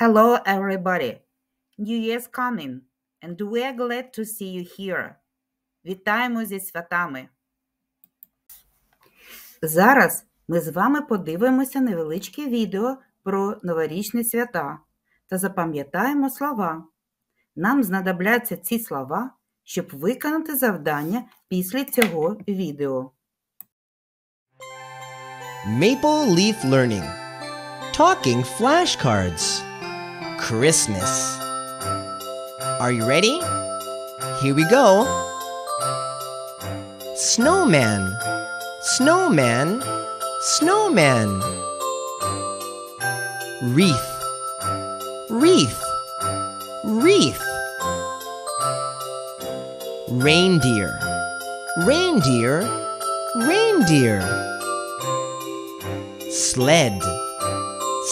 Hello, everybody. New Year's coming, and we are glad to see you here. Вітаємо зі святами. Зараз ми з вами подивимося невеличке відео про новорічні свята та запам'ятаємо слова. Нам знадобляться ці слова, щоб виконати завдання після цього відео. Maple Leaf Learning. Talking flashcards. Christmas. Are you ready? Here we go. Snowman. Snowman. Snowman. Wreath. Wreath. Wreath. Reindeer. Reindeer. Reindeer sled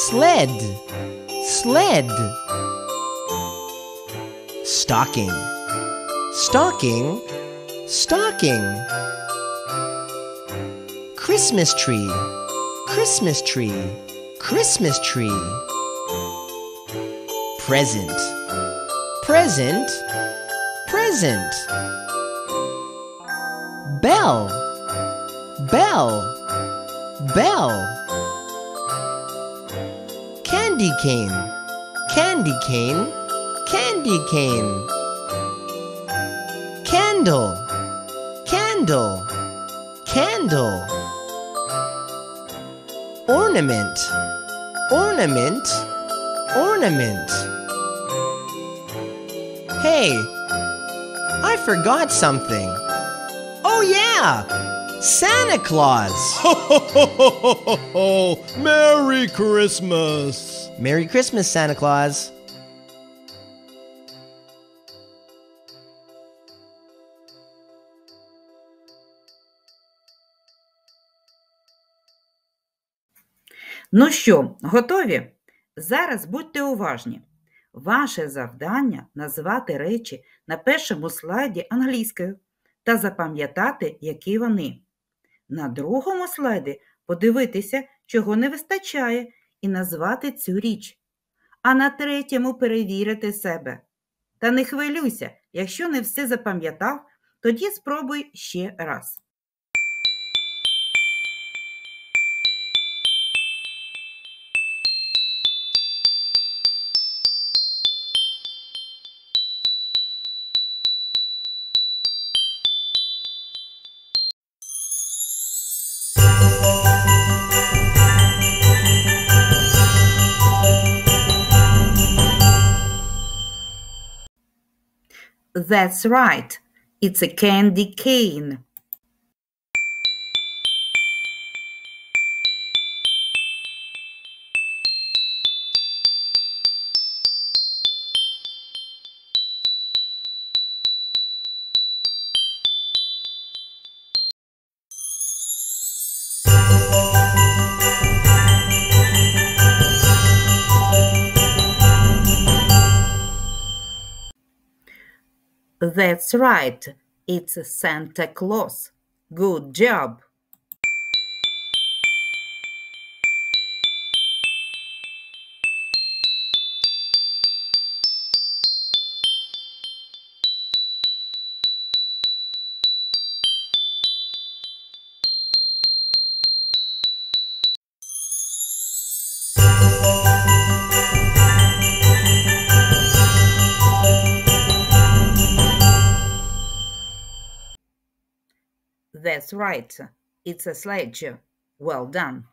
sled sled. Stocking. Stocking. Stocking. Christmas tree. Christmas tree. Christmas tree. Present. Present. Present. Bell. Bell. Bell candy cane. Candy cane. Candy cane. Candle. Candle. Candle. Ornament. Ornament. Ornament. Hey i forgot something. Oh yeah! Santa claus Ho, ho, ho. Merry Christmas! merry christmas santa claus Ну що, готові? Зараз будьте уважні. Ваше завдання назвати речі на першому слайді англійською та запам'ятати, які вони. На другому слайді подивитися, чого не вистачає, і назвати цю річ. А на третьому перевірити себе. Та не хвилюйся, якщо не все запам'ятав, тоді спробуй ще раз. That's right. It's a candy cane. That's right. It's Santa Claus. Good job. That's right. It's a sledge. Well done.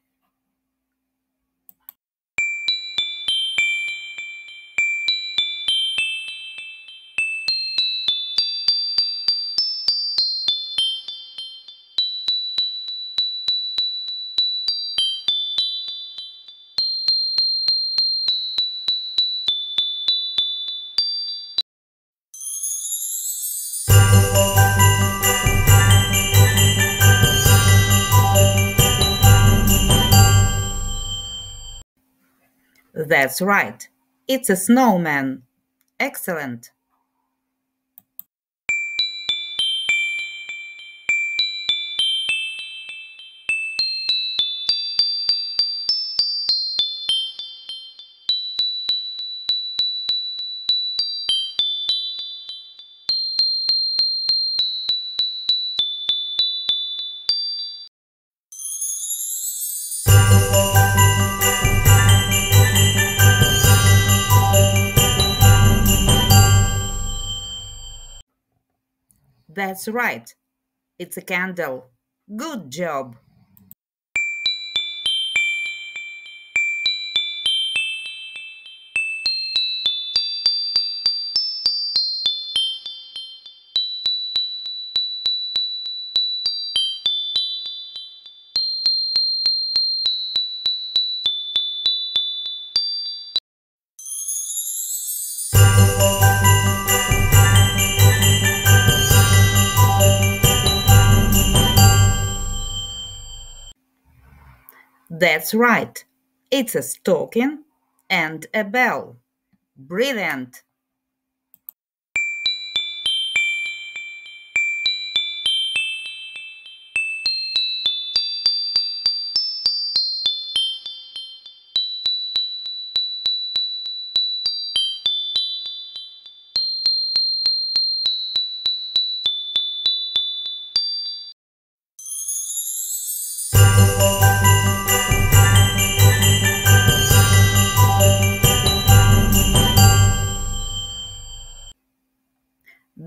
That's right. It's a snowman. Excellent. That's right. It's a candle. Good job. That's right. It's a stocking and a bell. Brilliant.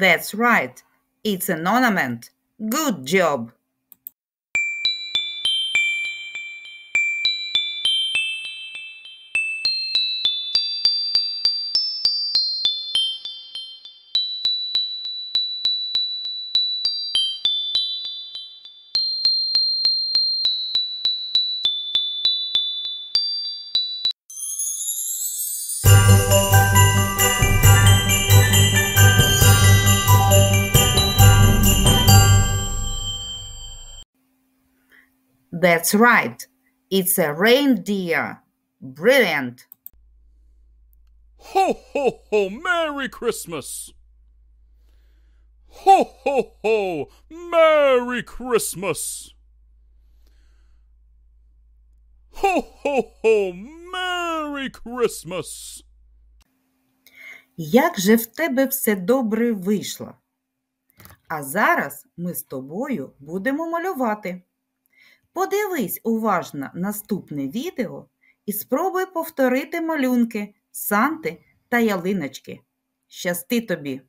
That's right. It's an ornament. Good job. That's right. It's a reindeer. Brilliant. Ho, ho, ho! Merry Christmas! Ho, ho, ho! Merry Christmas! Ho, ho, ho! Merry Christmas! Як же в тебе все добре вийшло? А зараз ми з тобою будемо малювати. Подивись уважно наступне відео і спробуй повторити малюнки Санти та ялиночки. Щасти тобі!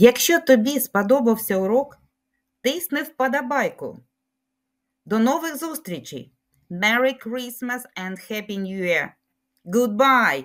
Якщо тобі сподобався урок, тисни вподобайку. До нових зустрічей! Merry Christmas and Happy New Year! Goodbye!